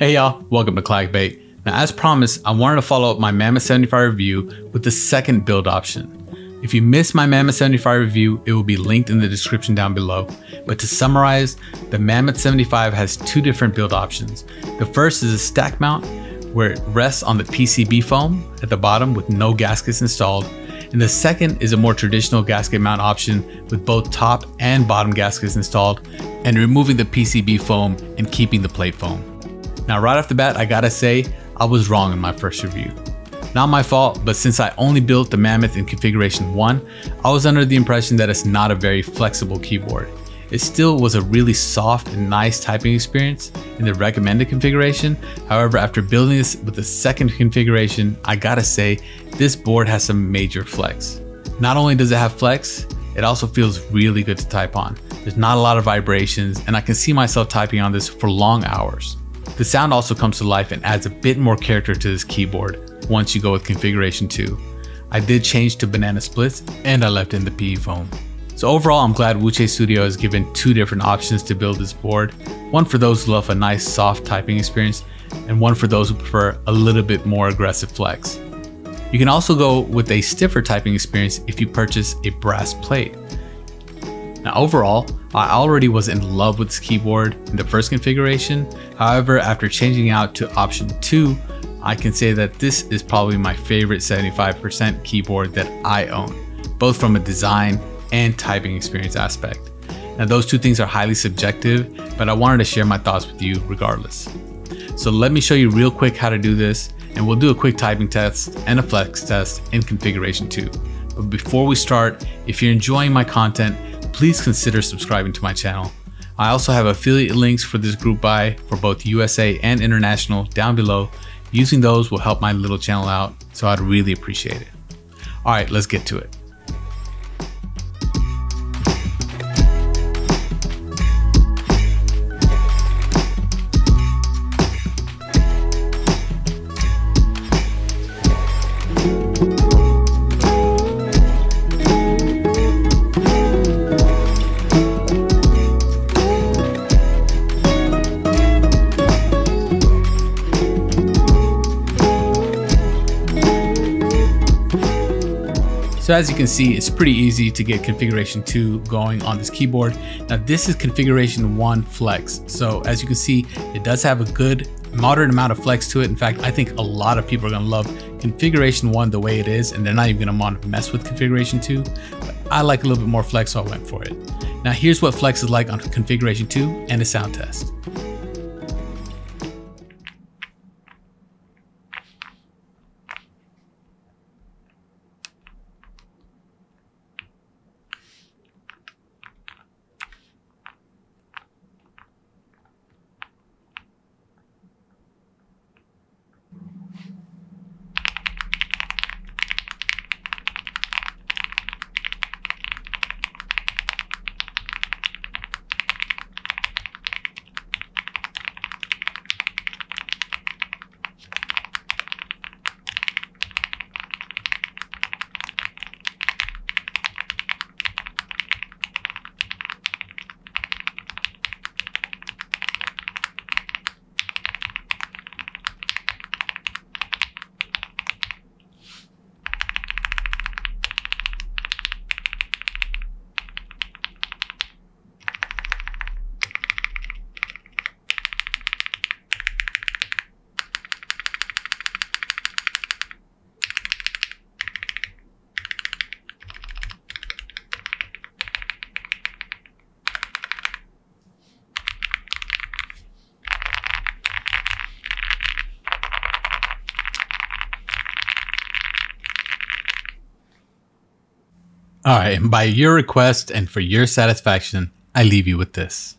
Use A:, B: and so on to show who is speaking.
A: Hey y'all, welcome to Clackbait. Now as promised, I wanted to follow up my Mammoth 75 review with the second build option. If you missed my Mammoth 75 review, it will be linked in the description down below. But to summarize, the Mammoth 75 has two different build options. The first is a stack mount, where it rests on the PCB foam at the bottom with no gaskets installed. And the second is a more traditional gasket mount option with both top and bottom gaskets installed and removing the PCB foam and keeping the plate foam. Now right off the bat, I gotta say, I was wrong in my first review. Not my fault, but since I only built the Mammoth in configuration 1, I was under the impression that it's not a very flexible keyboard. It still was a really soft and nice typing experience in the recommended configuration. However, after building this with the second configuration, I gotta say, this board has some major flex. Not only does it have flex, it also feels really good to type on. There's not a lot of vibrations, and I can see myself typing on this for long hours. The sound also comes to life and adds a bit more character to this keyboard once you go with configuration 2. I did change to banana splits and I left in the PE foam. So overall, I'm glad Wuque Studio has given two different options to build this board. One for those who love a nice soft typing experience, and one for those who prefer a little bit more aggressive flex. You can also go with a stiffer typing experience if you purchase a brass plate. Now overall, I already was in love with this keyboard in the first configuration. However, after changing out to option 2, I can say that this is probably my favorite 75% keyboard that I own, both from a design and typing experience aspect. Now those two things are highly subjective, but I wanted to share my thoughts with you regardless. So let me show you real quick how to do this and we'll do a quick typing test and a flex test in configuration 2. But before we start, if you're enjoying my content, please consider subscribing to my channel. I also have affiliate links for this group buy for both USA and international down below. Using those will help my little channel out, so I'd really appreciate it. All right, let's get to it. So as you can see, it's pretty easy to get configuration 2 going on this keyboard. Now this is configuration 1 flex. So as you can see, it does have a good moderate amount of flex to it. In fact, I think a lot of people are gonna love configuration 1 the way it is, and they're not even gonna want to mess with configuration 2. But I like a little bit more flex, so I went for it. Now here's what flex is like on configuration 2 and a sound test. All right, and by your request and for your satisfaction, I leave you with this.